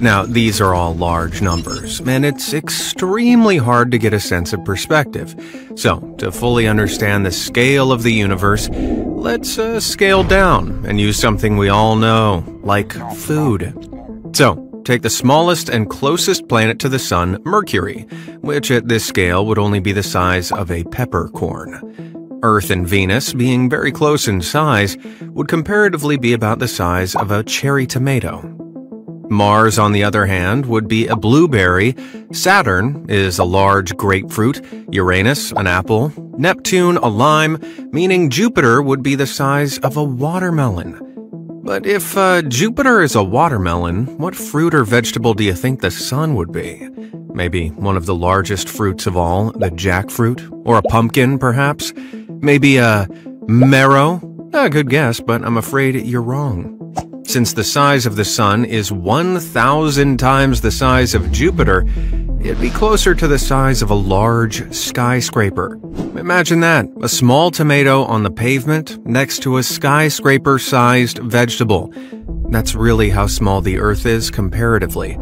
Now, these are all large numbers, and it's extremely hard to get a sense of perspective. So, to fully understand the scale of the universe, let's uh, scale down and use something we all know, like food. So, take the smallest and closest planet to the Sun, Mercury, which at this scale would only be the size of a peppercorn. Earth and Venus, being very close in size, would comparatively be about the size of a cherry tomato. Mars, on the other hand, would be a blueberry, Saturn is a large grapefruit, Uranus an apple, Neptune a lime, meaning Jupiter would be the size of a watermelon. But if uh, Jupiter is a watermelon, what fruit or vegetable do you think the sun would be? Maybe one of the largest fruits of all, the jackfruit? Or a pumpkin, perhaps? Maybe a marrow? A good guess, but I'm afraid you're wrong. Since the size of the Sun is 1,000 times the size of Jupiter, it'd be closer to the size of a large skyscraper. Imagine that, a small tomato on the pavement next to a skyscraper-sized vegetable. That's really how small the Earth is comparatively.